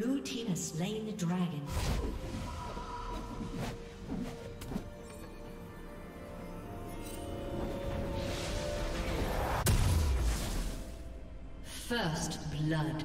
Blue team has slain the dragon. First blood.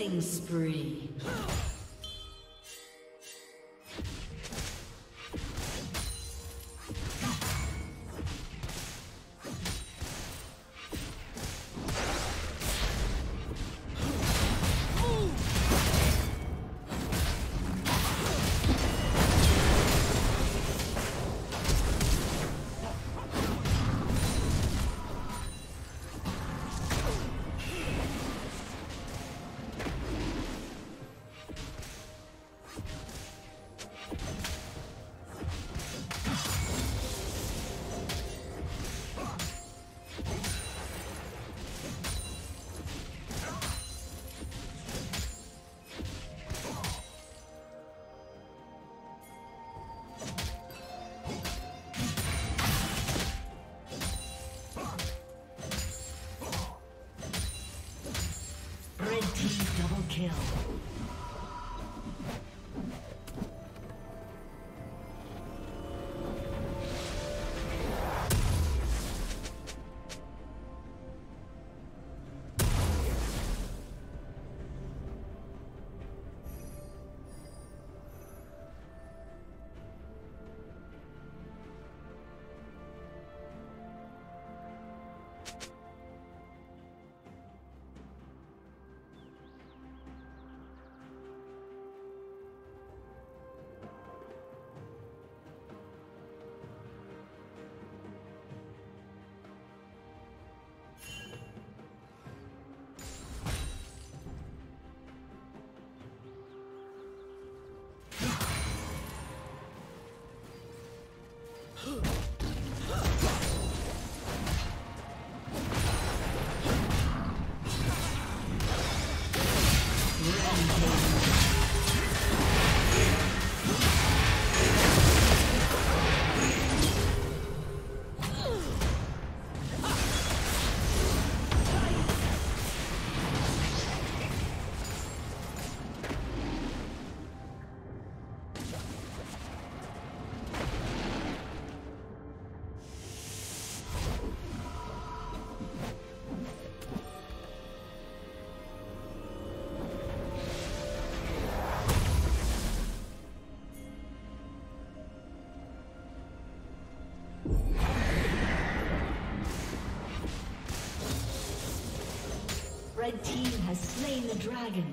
Killing spree. The dragon.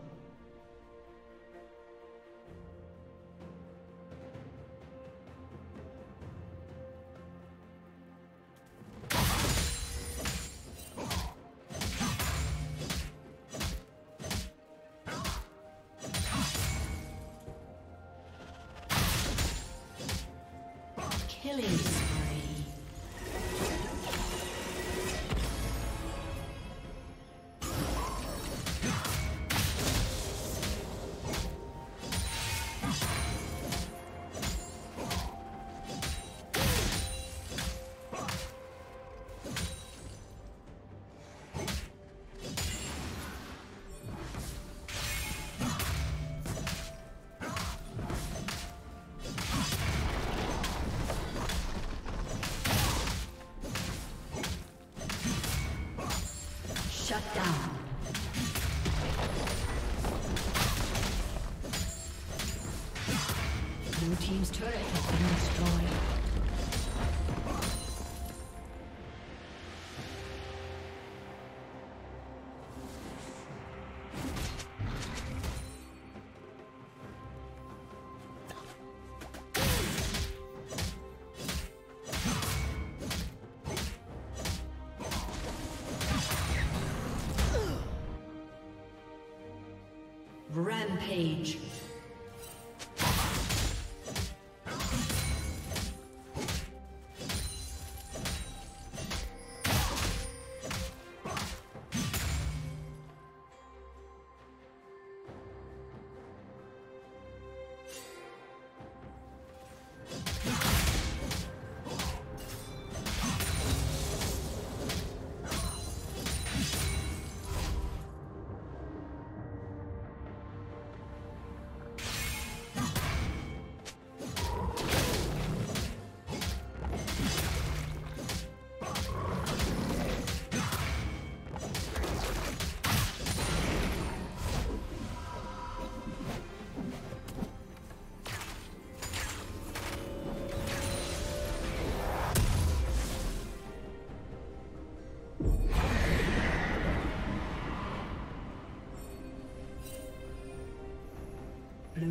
Rampage.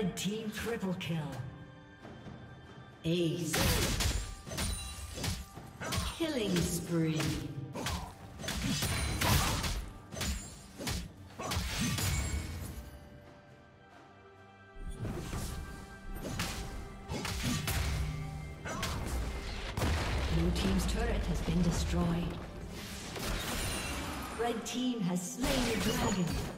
Red team triple kill. Ace. Killing spree. Blue Team's turret has been destroyed. Red Team has slain the dragon.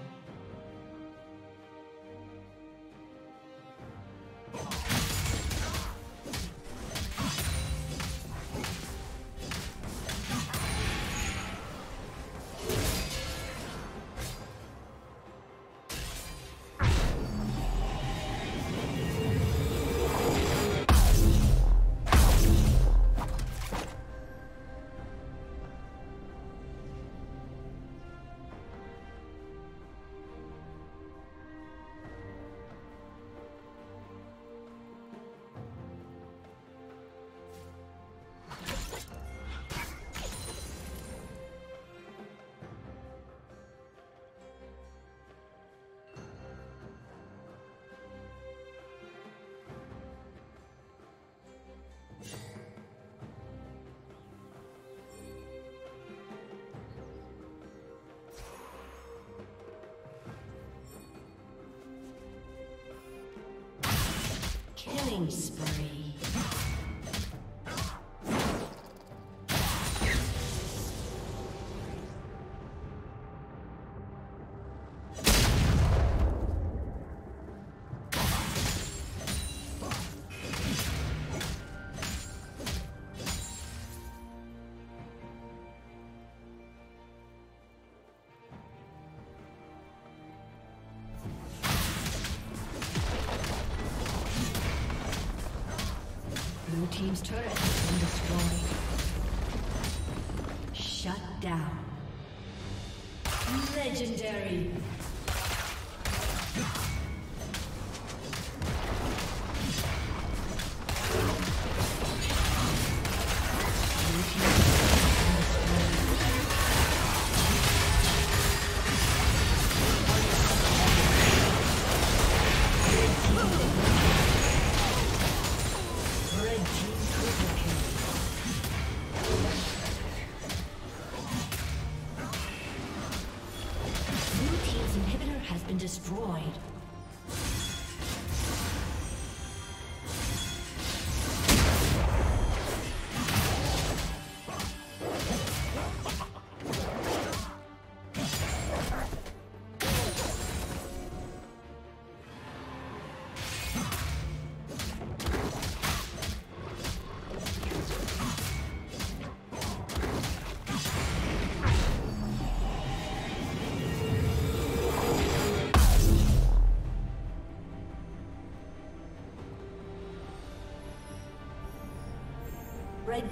Killing spree. Team's turret has been destroyed. Shut down. Legendary. Red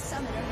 Summoner.